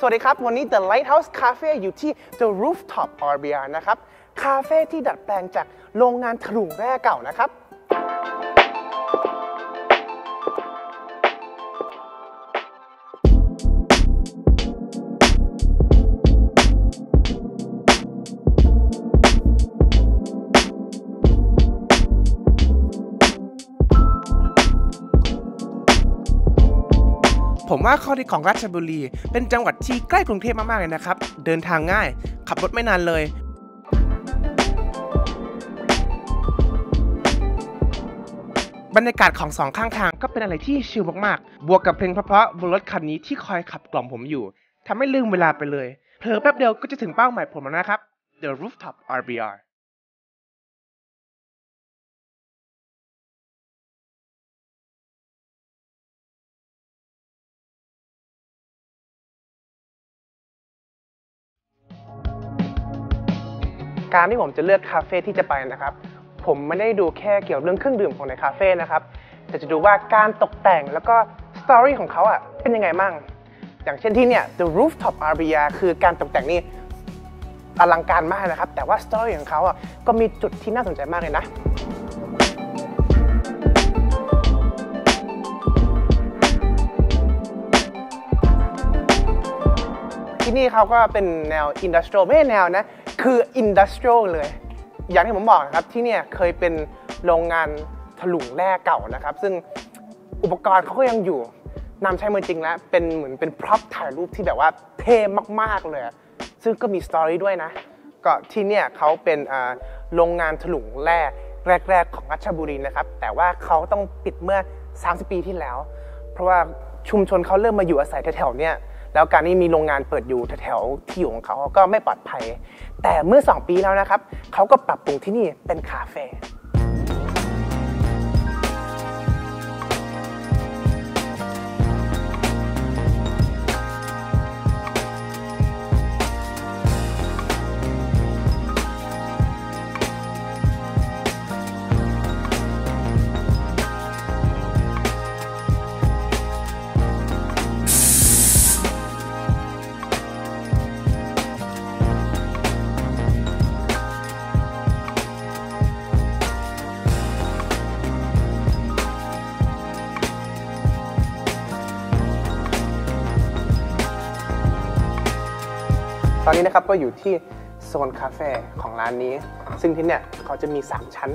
สวัสดีครับ วันนี้ The Lighthouse Cafe อยู่ที่ The Rooftop RBR นะครับ คาเฟ่ที่ดัดแปลงจากโรงงานถลุงแร่เก่านะครับ ผมว่าข้อดีของราชบุรี เป็นจังหวัดที่ใกล้กรุงเทพมากๆเลยนะครับ เดินทางง่าย ขับรถไม่นานเลยบรรยากาศของสองข้างทางก็เป็นอะไรที่ชิลมากๆ บวกกับเพลงเพราะๆบนรถคันนี้ที่คอยขับกล่อมผมอยู่ ทำให้ลืมเวลาไปเลยเผลอแป๊บเดียวก็จะถึงเป้าหมายผมแล้วนะครับ The Rooftop RBR การที่ผมจะเลือกคาเฟ่ที่จะไปนะครับ ผมไม่ได้ดูแค่เกี่ยวเรื่องเครื่องดื่มของในคาเฟ่นะครับแต่จะดูว่าการตกแต่งแล้วก็สตอรี่ของเขาอะเป็นยังไงมั่ง อย่างเช่นที่เนี่ย The Rooftop RBR คือการตกแต่งนี่อลังการมากนะครับ แต่ว่าสตอรี่ของเขาอะก็มีจุดที่น่าสนใจมากเลยนะที่นี่เขาก็เป็นแนวอินดัส r ทรีไม่ใช่แนวนะ คือ industrial เลย อย่างที่ผมบอกนะครับที่เนี่ยเคยเป็นโรงงานถลุงแร่เก่านะครับ ซึ่งอุปกรณ์เขาก็ยังอยู่นำใช้มือจริงแล้ว เป็นเหมือนเป็น prop ถ่ายรูปที่แบบว่าเท่มากๆเลย ซึ่งก็มี story ด้วยนะ ก็ที่เนี่ยเขาเป็นโรงงานถลุงแร่แรก ๆ ของราชบุรีนะครับ แต่ว่าเขาต้องปิดเมื่อ 30 ปีที่แล้ว เพราะว่าชุมชนเขาเริ่มมาอยู่อาศัยแถวๆเนี่ย แล้วการที่มีโรงงานเปิดอยู่แถวๆที่อยู่ของเขาก็ไม่ปลอดภัย แต่เมื่อ 2 ปีแล้วนะครับเขาก็ปรับปรุงที่นี่เป็นคาเฟ่ ตอนนี้นะครับก็อยู่ที่โซนคาเฟ่ของร้านนี้ ซึ่งที่เนี่ยเขาจะมี 3 ชั้น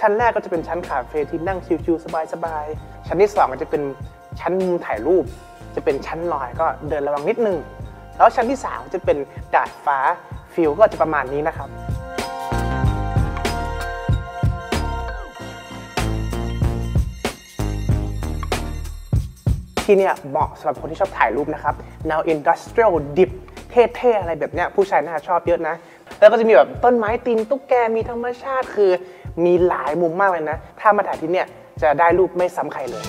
ชั้นแรกก็จะเป็นชั้นคาเฟ่ที่นั่งชิลๆสบายๆ ชั้นที่2ก็จะเป็นชั้นมุมถ่ายรูป จะเป็นชั้นลอยก็เดินระวังนิดนึง แล้วชั้นที่ 3 จะเป็นดาดฟ้าฟีลก็จะประมาณนี้นะครับที่เนี่ยเหมาะสำหรับคนที่ชอบถ่ายรูปนะครับแนวอินดัส เทรียลดิบเท่ๆอะไรแบบเนี้ยผู้ชายน่าจะชอบเยอะนะ แล้วก็จะมีแบบต้นไม้ตีนตุ๊กแกมีธรรมชาติคือ มีหลายมุมมากเลยนะ ถ้ามาถ่ายที่เนี่ยจะได้รูปไม่ซ้ำใครเลย